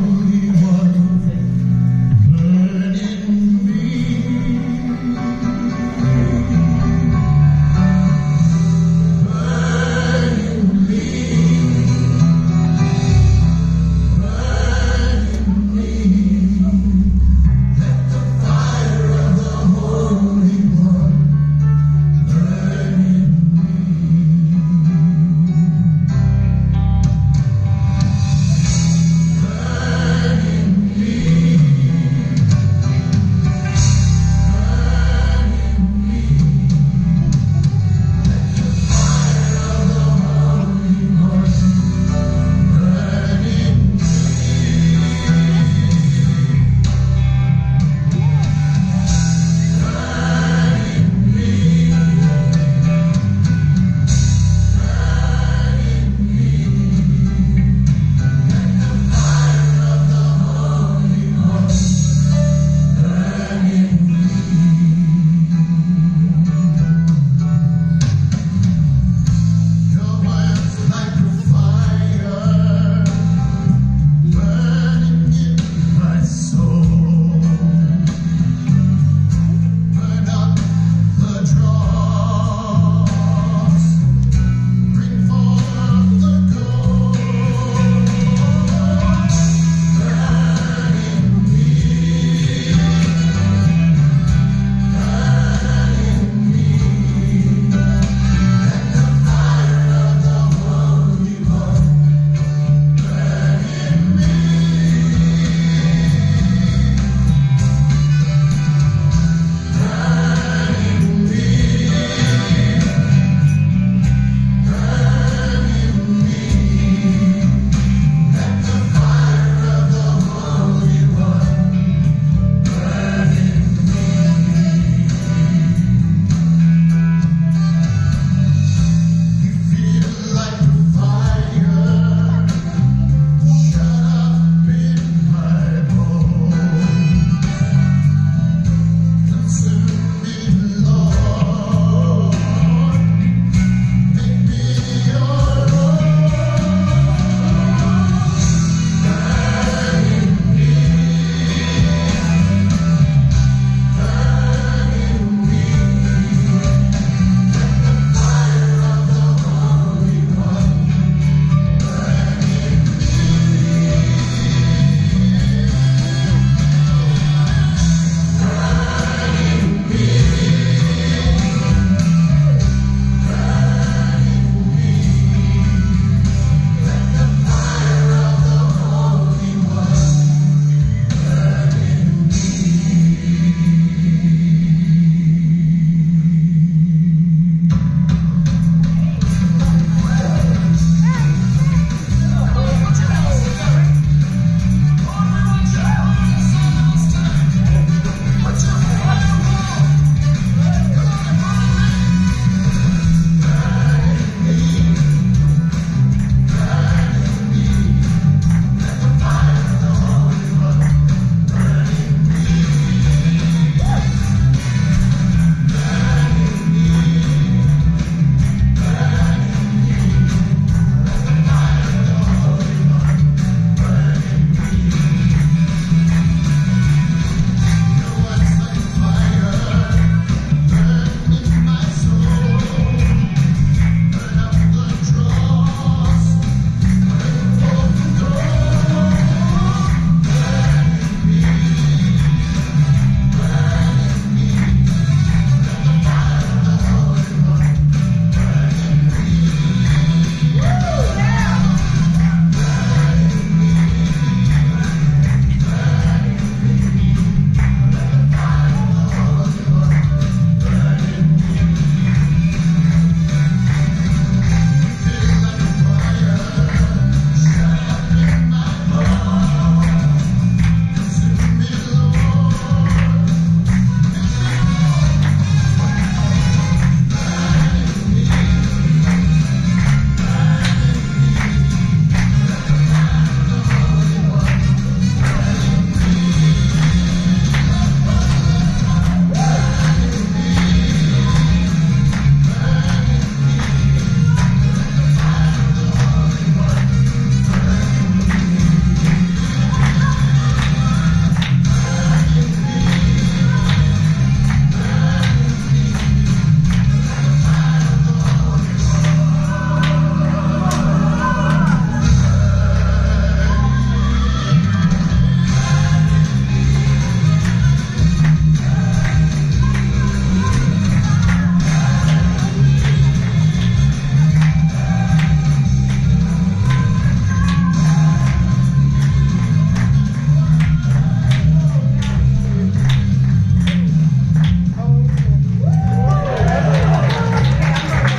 Hallelujah.